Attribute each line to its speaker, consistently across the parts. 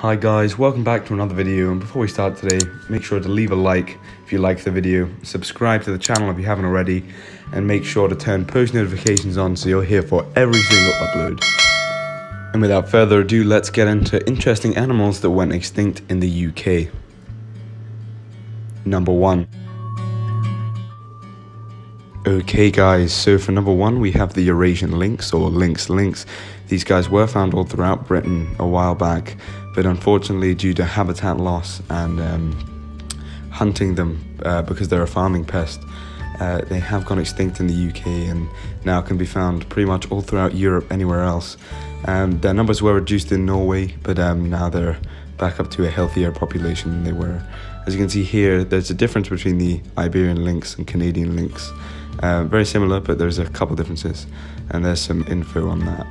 Speaker 1: Hi guys, welcome back to another video and before we start today, make sure to leave a like if you like the video, subscribe to the channel if you haven't already, and make sure to turn post notifications on so you're here for every single upload. And without further ado, let's get into interesting animals that went extinct in the UK. Number 1 Okay guys, so for number one we have the Eurasian lynx or lynx lynx. These guys were found all throughout Britain a while back, but unfortunately due to habitat loss and um, hunting them uh, because they're a farming pest, uh, they have gone extinct in the UK and now can be found pretty much all throughout Europe, anywhere else. Um, their numbers were reduced in Norway, but um, now they're back up to a healthier population than they were. As you can see here, there's a difference between the Iberian lynx and Canadian lynx. Uh, very similar, but there's a couple differences, and there's some info on that.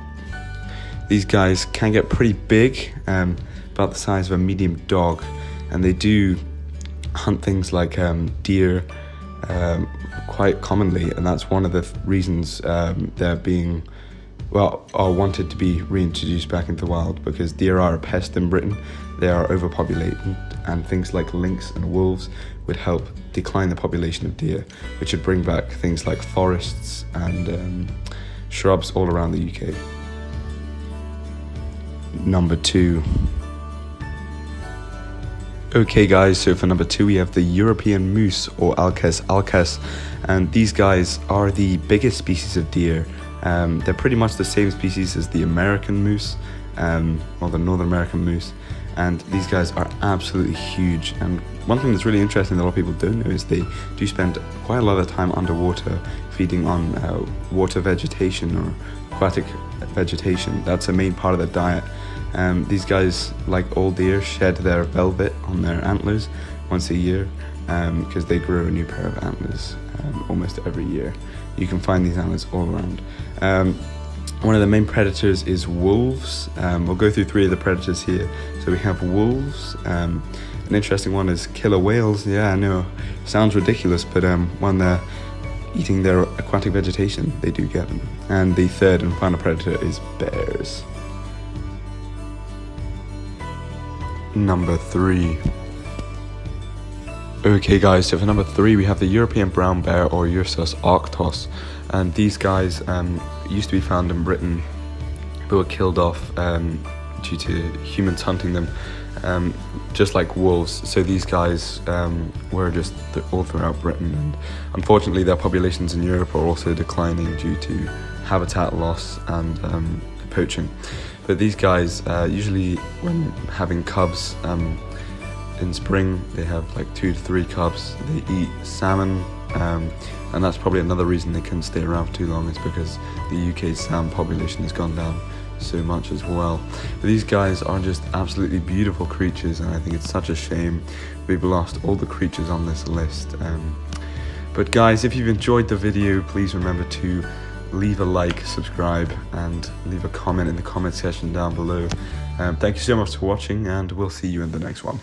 Speaker 1: These guys can get pretty big, um, about the size of a medium dog, and they do hunt things like um, deer um, quite commonly, and that's one of the reasons um, they're being well, are wanted to be reintroduced back into the wild because deer are a pest in Britain. They are overpopulated, and things like lynx and wolves would help decline the population of deer, which would bring back things like forests and um, shrubs all around the UK. Number two. Okay, guys, so for number two, we have the European moose or Alces alces, and these guys are the biggest species of deer um, they're pretty much the same species as the American moose, um, or the Northern American moose, and these guys are absolutely huge. And one thing that's really interesting that a lot of people don't know is they do spend quite a lot of time underwater feeding on uh, water vegetation or aquatic vegetation. That's a main part of their diet. Um, these guys, like all deer, shed their velvet on their antlers once a year because um, they grow a new pair of antlers um, almost every year. You can find these antlers all around. Um, one of the main predators is wolves. Um, we'll go through three of the predators here. So we have wolves. Um, an interesting one is killer whales. Yeah, I know, sounds ridiculous, but when they're eating their aquatic vegetation, they do get them. And the third and final predator is bears. Number three. Okay guys, so for number three we have the European brown bear or Ursus arctos. And these guys um, used to be found in Britain but were killed off um, due to humans hunting them um, just like wolves. So these guys um, were just th all throughout Britain and unfortunately their populations in Europe are also declining due to habitat loss and um, poaching but these guys uh, usually when having cubs um, in spring they have like two to three cubs. They eat salmon, um, and that's probably another reason they couldn't stay around for too long is because the UK salmon population has gone down so much as well. But these guys are just absolutely beautiful creatures, and I think it's such a shame we've lost all the creatures on this list. Um, but guys, if you've enjoyed the video, please remember to leave a like, subscribe, and leave a comment in the comment section down below. Um, thank you so much for watching, and we'll see you in the next one.